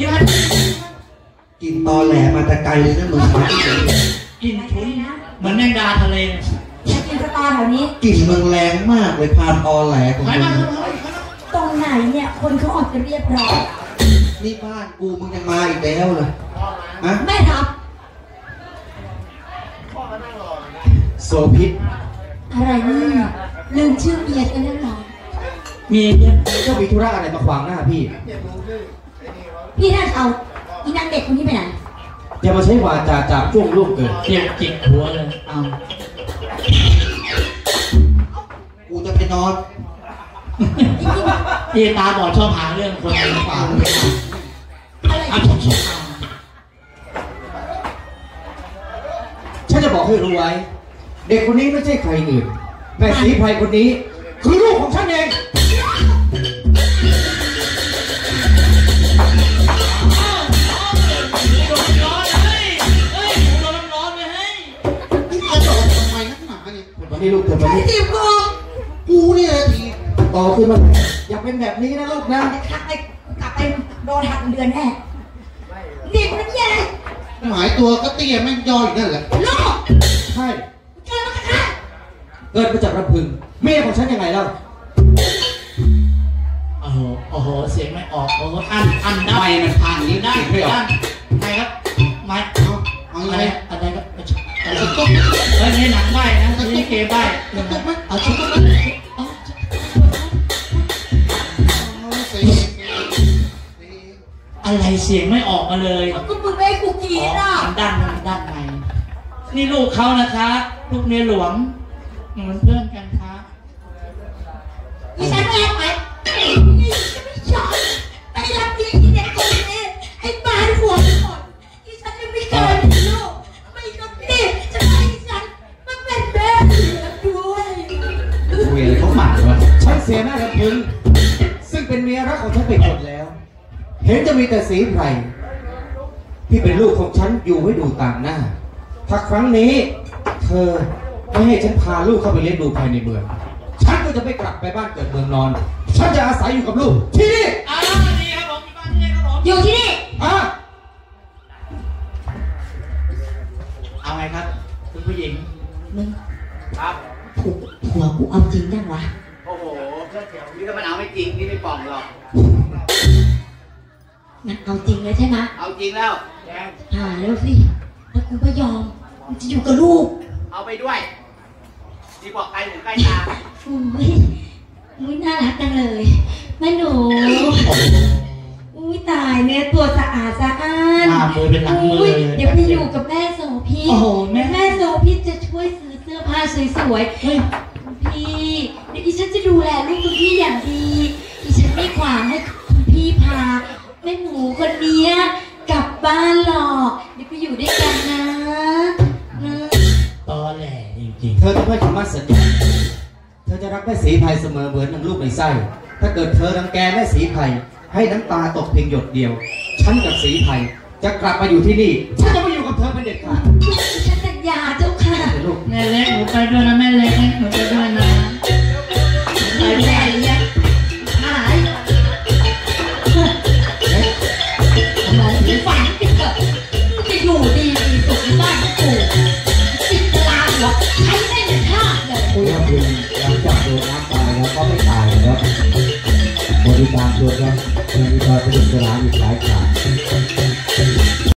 ที่มันกินตอแหลมาแต่ไกลเลยนะมึงกลิ่นฉุนเหมือนแมงดาทะเลเลยอยากกินสตอแถวนี้ กลิ่นมึงแรงมากเลยพานตอแหลของไปมึมางตรงไหนเนี่ย คนเขาออกจะเรียบร้อยนี่บ้านกูมึงยังมาอีกแล้วเลยฮะแม่ครับโสพิษอะไรเนี่ยลืมชื่อเมียกันแล้วเหรอมีเนี่ยเจ้ามีธุระอะไรมาขวางหน้าพี่ พี่น่าจะเอาอีนางเด็กคนนี้ไปไหน อย่ามาใช้วาจาจับช่วงลูกเกิดเจ็บจิกหัวเลย เอากูจะไปนอนพี่ตาบอดชอบหาเรื่องคนอื่นฟังอะไรเอาชมชมฉันจะบอกให้รู้ไว้ เด็กคนนี้ไม่ใช่ใครอื่นแม่สีไพรคนนี้ คือลูกของฉันเอง วันนี้ลูกเธอมาใครนี่จีบกูกูเนี่ยทีโตขึ้นมาอย่าเป็นแบบนี้นะลูกนะเดี๋ยวทักไปกลับไปโดนหักเดือนแน่เด็กมันใหญ่หมายตัวก็เตี้ยแม่งย่อยนั่นแหละลูกใช่เกิดมาค่ะเกิดมาจากระพึงเมียของฉันยังไงเล่าโอ้โหโอ้โห เสียงไม่ออก โอ้โหอัน อันได้ไม่มันพังนี้ได้เสียงไม่ออกได้ครับ ไม่เอาเอาอะอะไร เฮ้ยนี่หนังใบนะนี่เกใบเอาชุดอะไรเสียงไม่ออกมาเลยก็มึงไม่กูกินอะทางด้านทางด้านในนี่ลูกเขานะคะ ลูกเมียหลวงเหมือนเพื่อนกันคะอี หมายว่าฉันเสียหน้าระพึงซึ่งเป็นเมียรักของฉันไปหมดแล้ว เห็นจะมีแต่สีไพรที่เป็นลูกของฉันอยู่ให้ดูต่างหน้า ถ้าครั้งนี้ เธอไม่ให้ฉันพาลูกเข้าไปเลี้ยงดูภายในเมือง ฉันก็จะไม่กลับไปบ้านเกิดเมืองนอน ฉันจะอาศัยอยู่กับลูกที่นี่อ้าวดีครับผมที่บ้านนี่ครับผมอยู่ที่นี่อะเอาไงครับ คุณผู้หญิงมึงครับ ผัวผัวกูเอาจริงยังวะ โอ้โห นี่ถ้ามันเอาไม่จริง นี่ไม่ปล่องหรอกงั้นเอาจริงเลยใช่ไหมเอาจริงแล้วแดงหาแล้วสิ แล้วกูไม่ยอมกูจะอยู่กับลูกเอาไปด้วย ดีกว่าใครหูใกล้ตา อุ้ยอุ้ยน่ารักจังเลยแม่หนูอุ้ยตายเนี่ยตัวสะอาดสะอ้านหน้ามือเป็นหลังมืออุ้ยเลยเดี๋ยวไปอยู่กับแม่โสพีโอ้โหแม่ แม่โสพีจะช่วยซื้อเสื้อผ้าสวยเฮ้ยๆคุณพี่เดี๋ยวอีฉันจะดูแลลูกคุณพี่อย่างดีอีฉันไม่ขวางให้คุณพี่พาแม่หนูคนเนี้ยกลับบ้านหรอกเดี๋ยวไปอยู่ด้วยกันนะนะตอแหลจริงเธอต้องให้คำมั่นสัญญาเธอจะรักแม่สีไพรเสมอเหมือนนางลูกในไส้ ถ้าเกิดเธอรังแกแม่สีไพรให้น้ำตาตกเพียงหยดเดียว ฉันกับสีไพรจะกลับมาอยู่ที่นี่ ฉันจะไม่อยู่กับเธอเป็นเด็ดขาดฉันสัญญาเจ้าค่ะเดี๋ยวลูกๆแม่เล็กหนูไปด้วยนะแม่เล็กหนูไปด้วยนะ แล้วก็ไม่ตายแล้วบริการตัวก็ยังมีความเป็นตลาดอีกหลายอย่าง